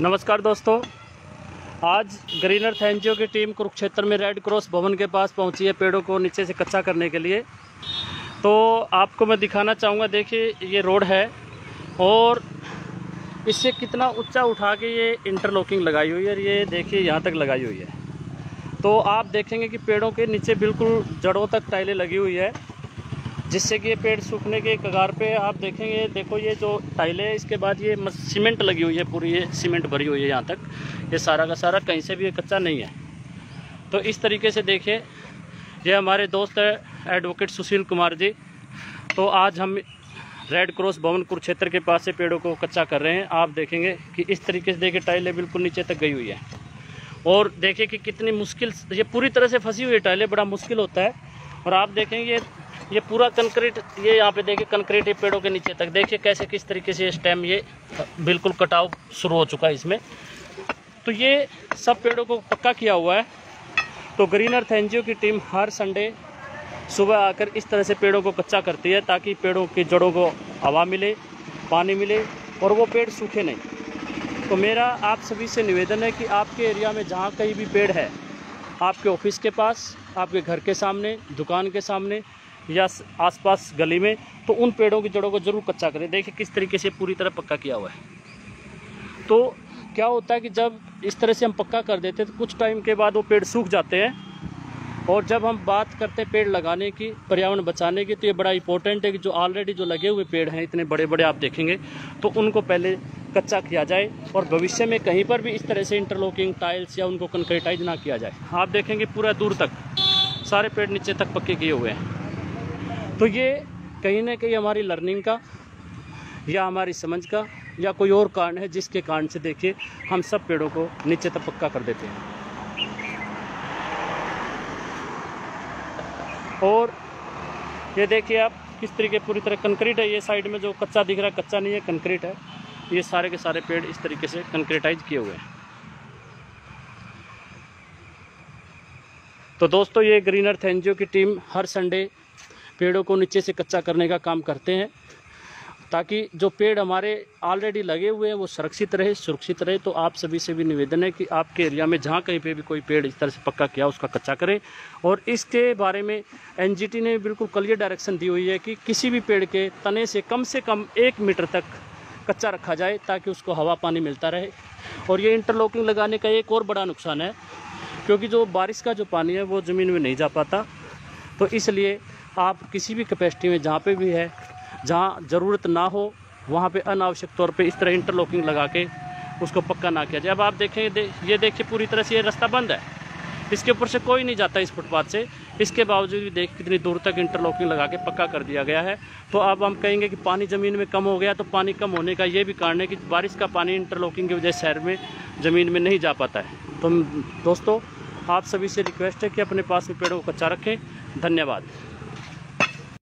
नमस्कार दोस्तों। आज ग्रीन अर्थ एनजीओ की टीम कुरुक्षेत्र में रेड क्रॉस भवन के पास पहुँची है पेड़ों को नीचे से कच्चा करने के लिए। तो आपको मैं दिखाना चाहूँगा, देखिए ये रोड है और इससे कितना ऊँचा उठा के ये इंटरलॉकिंग लगाई हुई है और ये देखिए यहाँ तक लगाई हुई है। तो आप देखेंगे कि पेड़ों के नीचे बिल्कुल जड़ों तक टाइलें लगी हुई है। जिससे कि ये पेड़ सूखने के कगार पे आप देखेंगे, देखो ये जो टाइलें, इसके बाद ये सीमेंट लगी हुई है, पूरी ये सीमेंट भरी हुई है यहाँ तक। ये सारा का सारा कहीं से भी ये कच्चा नहीं है। तो इस तरीके से देखिए, ये हमारे दोस्त है एडवोकेट सुशील कुमार जी। तो आज हम रेड क्रॉस भवन कुरुक्षेत्र के पास से पेड़ों को कच्चा कर रहे हैं। आप देखेंगे कि इस तरीके से देखिए, टाइलें बिल्कुल नीचे तक गई हुई है। और देखिए कि कितनी मुश्किल, ये पूरी तरह से फंसी हुई है, टाइलें बड़ा मुश्किल होता है। और आप देखेंगे ये पूरा कंक्रीट, ये यहाँ पे देखिए कंक्रीट ये पेड़ों के नीचे तक। देखिए कैसे, किस तरीके से स्टेम ये बिल्कुल कटाव शुरू हो चुका है इसमें। तो ये सब पेड़ों को पक्का किया हुआ है। तो ग्रीन अर्थ एन की टीम हर संडे सुबह आकर इस तरह से पेड़ों को कच्चा करती है ताकि पेड़ों की जड़ों को हवा मिले, पानी मिले और वो पेड़ सूखे नहीं। तो मेरा आप सभी से निवेदन है कि आपके एरिया में जहाँ कहीं भी पेड़ है, आपके ऑफ़िस के पास, आपके घर के सामने, दुकान के सामने या आसपास गली में तो उन पेड़ों की जड़ों को ज़रूर कच्चा करें। देखिए, किस तरीके से पूरी तरह पक्का किया हुआ है। तो क्या होता है कि जब इस तरह से हम पक्का कर देते हैं तो कुछ टाइम के बाद वो पेड़ सूख जाते हैं। और जब हम बात करते हैं पेड़ लगाने की, पर्यावरण बचाने की तो ये बड़ा इंपॉर्टेंट है कि जो ऑलरेडी जो लगे हुए पेड़ हैं, इतने बड़े बड़े आप देखेंगे तो उनको पहले कच्चा किया जाए। और भविष्य में कहीं पर भी इस तरह से इंटरलॉकिंग टाइल्स या उनको कंक्रीटाइज ना किया जाए। आप देखेंगे पूरा दूर तक सारे पेड़ नीचे तक पक्के किए हुए हैं। तो ये कहीं ना कहीं हमारी लर्निंग का या हमारी समझ का या कोई और कारण है जिसके कारण से देखिए हम सब पेड़ों को नीचे तक पक्का कर देते हैं। और ये देखिए आप किस तरीके पूरी तरह कंक्रीट है, ये साइड में जो कच्चा दिख रहा है, कच्चा नहीं है कंक्रीट है। ये सारे के सारे पेड़ इस तरीके से कंक्रीटाइज किए हुए हैं। तो दोस्तों ये ग्रीन अर्थ एनजीओ की टीम हर संडे पेड़ों को नीचे से कच्चा करने का काम करते हैं, ताकि जो पेड़ हमारे ऑलरेडी लगे हुए हैं, वो सुरक्षित रहे सुरक्षित रहे। तो आप सभी से भी निवेदन है कि आपके एरिया में जहाँ कहीं पे भी कोई पेड़ इस तरह से पक्का किया, उसका कच्चा करें। और इसके बारे में एनजीटी ने बिल्कुल क्लियर डायरेक्शन दी हुई है कि किसी भी पेड़ के तने से कम से कम एक मीटर तक कच्चा रखा जाए, ताकि उसको हवा पानी मिलता रहे। और ये इंटरलॉकिंग लगाने का एक और बड़ा नुकसान है, क्योंकि जो बारिश का जो पानी है, वो ज़मीन में नहीं जा पाता। तो इसलिए आप किसी भी कैपेसिटी में जहाँ पे भी है जहाँ ज़रूरत ना हो वहाँ पे अनावश्यक तौर पे इस तरह इंटरलॉकिंग लगा के उसको पक्का ना किया जाए। अब आप देखें दे, ये देखिए पूरी तरह से ये रास्ता बंद है। इसके ऊपर से कोई नहीं जाता इस फुटपाथ से। इसके बावजूद भी देख कितनी दूर तक इंटरलॉकिंग लगा के पक्का कर दिया गया है। तो अब हम कहेंगे कि पानी ज़मीन में कम हो गया तो पानी कम होने का ये भी कारण है कि बारिश का पानी इंटरलॉकिंग की वजह शहर में ज़मीन में नहीं जा पाता है। तो दोस्तों आप सभी से रिक्वेस्ट है कि अपने पास में पेड़ों को कच्चा रखें। धन्यवाद।